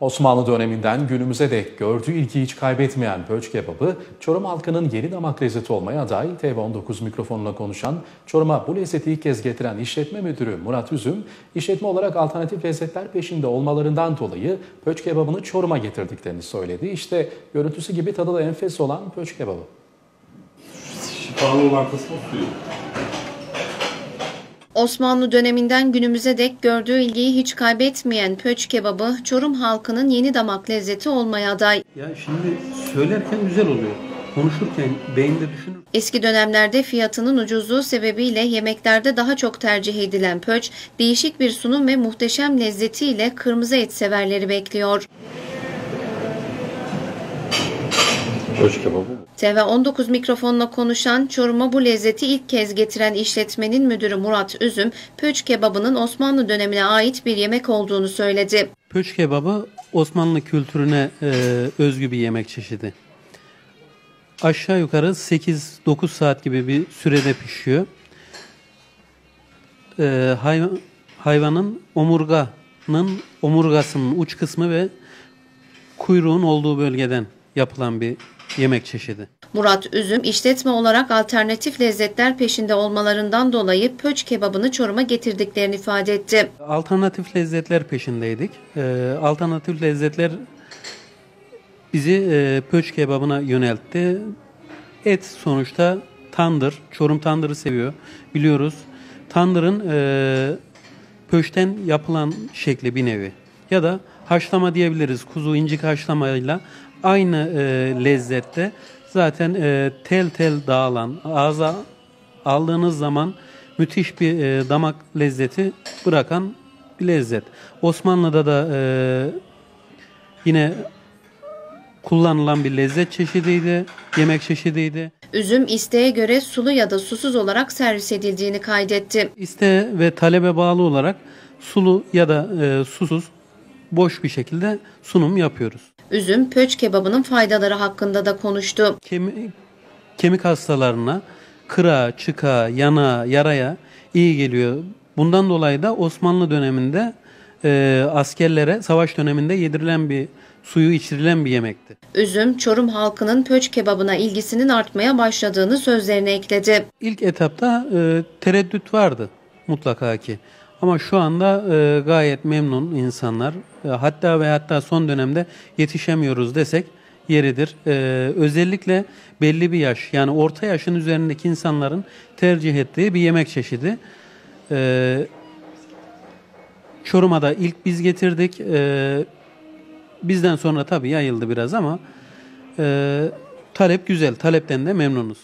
Osmanlı döneminden günümüze dek gördüğü ilgiyi hiç kaybetmeyen pöç kebabı, Çorum halkının yeni damak lezzeti olmaya aday TV19 mikrofonuna konuşan, Çorum'a bu lezzeti ilk kez getiren işletme müdürü Murat Üzüm, işletme olarak alternatif lezzetler peşinde olmalarından dolayı pöç kebabını Çorum'a getirdiklerini söyledi. İşte görüntüsü gibi tadı da enfes olan pöç kebabı. Şifalı olan kısmı suyu. Osmanlı döneminden günümüze dek gördüğü ilgiyi hiç kaybetmeyen pöç kebabı Çorum halkının yeni damak lezzeti olmaya aday. Ya şimdi söylerken güzel oluyor. Konuşurken beyinde düşünür. Eski dönemlerde fiyatının ucuzluğu sebebiyle yemeklerde daha çok tercih edilen pöç, değişik bir sunum ve muhteşem lezzetiyle kırmızı et severleri bekliyor. Pöç kebabı bu. TV19 mikrofonla konuşan Çorum'a bu lezzeti ilk kez getiren işletmenin müdürü Murat Üzüm, pöç kebabının Osmanlı dönemine ait bir yemek olduğunu söyledi. Pöç kebabı Osmanlı kültürüne e, özgü bir yemek çeşidi. Aşağı yukarı 8-9 saat gibi bir sürede pişiyor. E, hayvan, hayvanın omurganın omurgasının uç kısmı ve kuyruğun olduğu bölgeden yapılan bir yemek çeşidi. Murat Üzüm, işletme olarak alternatif lezzetler peşinde olmalarından dolayı pöç kebabını Çorum'a getirdiklerini ifade etti. Alternatif lezzetler peşindeydik. Ee, alternatif lezzetler bizi e, pöç kebabına yöneltti. Et sonuçta tandır. Çorum tandırı seviyor. Biliyoruz. Tandırın e, pöçten yapılan şekli bir nevi. Ya da haşlama diyebiliriz. Kuzu incik haşlamayla aynı e, lezzette zaten e, tel tel dağılan ağza aldığınız zaman müthiş bir e, damak lezzeti bırakan bir lezzet. Osmanlı'da da e, yine kullanılan bir lezzet çeşidiydi, yemek çeşidiydi. Üzüm isteğe göre sulu ya da susuz olarak servis edildiğini kaydetti. İsteğe ve talebe bağlı olarak sulu ya da e, susuz boş bir şekilde sunum yapıyoruz. Üzüm, pöç kebabının faydaları hakkında da konuştu. Kemik, kemik hastalarına kıra, çıka, yana, yaraya iyi geliyor. Bundan dolayı da Osmanlı döneminde e, askerlere savaş döneminde yedirilen bir suyu içirilen bir yemekti. Üzüm, Çorum halkının pöç kebabına ilgisinin artmaya başladığını sözlerine ekledi. İlk etapta e, tereddüt vardı mutlaka ki. Ama şu anda e, gayet memnun insanlar. E, hatta ve hatta son dönemde yetişemiyoruz desek yeridir. E, özellikle belli bir yaş yani orta yaşın üzerindeki insanların tercih ettiği bir yemek çeşidi. E, Çorum'a da ilk biz getirdik. E, bizden sonra tabii yayıldı biraz ama e, talep güzel. Talepten de memnunuz.